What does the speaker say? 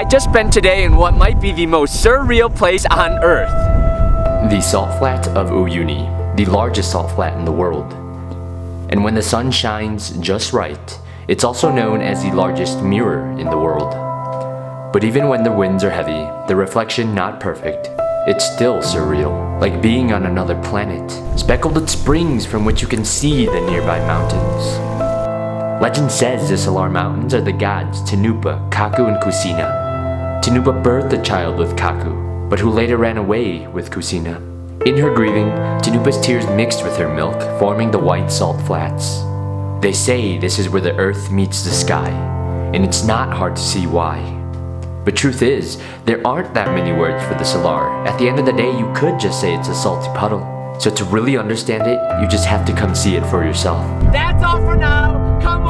I just spent today in what might be the most surreal place on Earth. The salt flat of Uyuni, the largest salt flat in the world. And when the sun shines just right, it's also known as the largest mirror in the world. But even when the winds are heavy, the reflection not perfect, it's still surreal, like being on another planet. Speckled with springs from which you can see the nearby mountains. Legend says the Salar Mountains are the gods Tunupa, Kaku, and Kusina. Tunupa birthed a child with Kaku, but who later ran away with Kusina. In her grieving, Tunupa's tears mixed with her milk, forming the white salt flats. They say this is where the earth meets the sky, and it's not hard to see why. But truth is, there aren't that many words for the Salar. At the end of the day, you could just say it's a salty puddle. So to really understand it, you just have to come see it for yourself. That's all for now. Come the sun